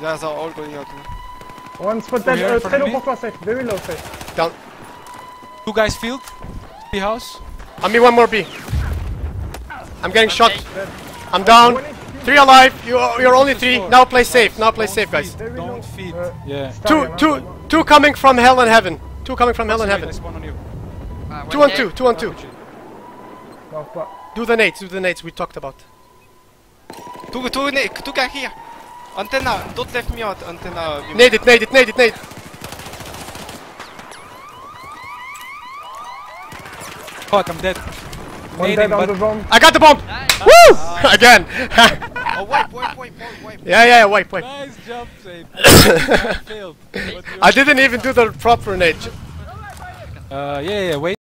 Guys are all going out. One spotted, Here uh, très low me. pour toi, safe. Very low, safe. Down. Two guys field. B house. On me, one more B. I'm getting shot. I'm down. Three alive. You are, you're only three. Now play safe. Now play safe, guys. Very low. Don't feed. Uh, Yeah. Two, Stagger, two, no? two coming from hell and heaven. Two coming from hell and heaven. There's one on you. Two on two. Two on two. Do the nades. Do the nades we talked about. Two, two, na- two guy here. Antenna, don't left me out. Antenna. be- Nade it. Nade it. Nade it. Nade. Fuck, I'm dead. One Nading, dead on the bomb. I got the bomb. Nice. Woo! Again. Oh, wipe, wipe, wipe, wipe, wipe. yeah, yeah. Wipe, wipe. Nice jump save. I failed. I didn't even do the proper nade. Uh, yeah, yeah, wait.